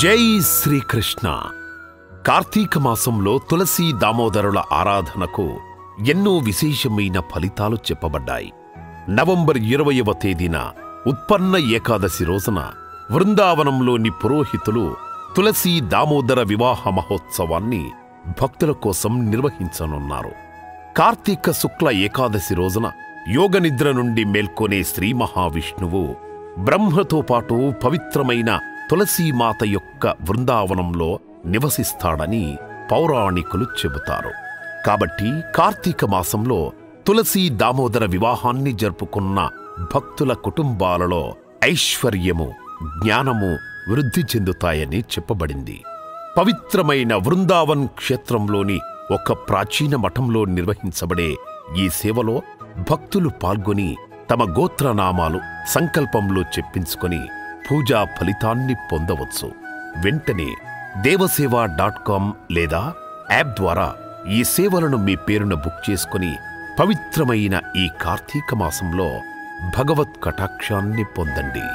జై శ్రీకృష్ణ. కార్తీక మాసంలో తులసి దామోదరుల ఆరాధనకు ఎన్నో విశేషమైన ఫలితాలు చెప్పబడ్డాయి. నవంబర్ ఇరవయవ తేదీన ఉత్పన్న ఏకాదశి రోజున వృందావనంలోని పురోహితులు తులసి దామోదర వివాహ మహోత్సవాన్ని భక్తుల కోసం నిర్వహించనున్నారు. కార్తీక శుక్ల ఏకాదశి రోజున యోగనిద్ర నుండి మేల్కొనే శ్రీ మహావిష్ణువు బ్రహ్మతో పాటు పవిత్రమైన తులసీమాత యొక్క బృందావనంలో నివసిస్తాడని పౌరాణికులు చెబుతారు. కాబట్టి కార్తీక మాసంలో తులసీ దామోదర వివాహాన్ని జరుపుకున్న భక్తుల కుటుంబాలలో ఐశ్వర్యము జ్ఞానము వృద్ధి చెందుతాయని చెప్పబడింది. పవిత్రమైన వృందావన్ క్షేత్రంలోని ఒక ప్రాచీన మఠంలో నిర్వహించబడే ఈ సేవలో భక్తులు పాల్గొని తమ గోత్రనామాలు సంకల్పంలో చెప్పించుకొని పూజా ఫలితాన్ని పొందవచ్చు. వెంటనే దేవసేవ డాట్ కామ్ లేదా యాప్ ద్వారా ఈ సేవలను మీ పేరున బుక్ చేసుకుని పవిత్రమైన ఈ కార్తీక మాసంలో భగవత్ కటాక్షాన్ని పొందండి.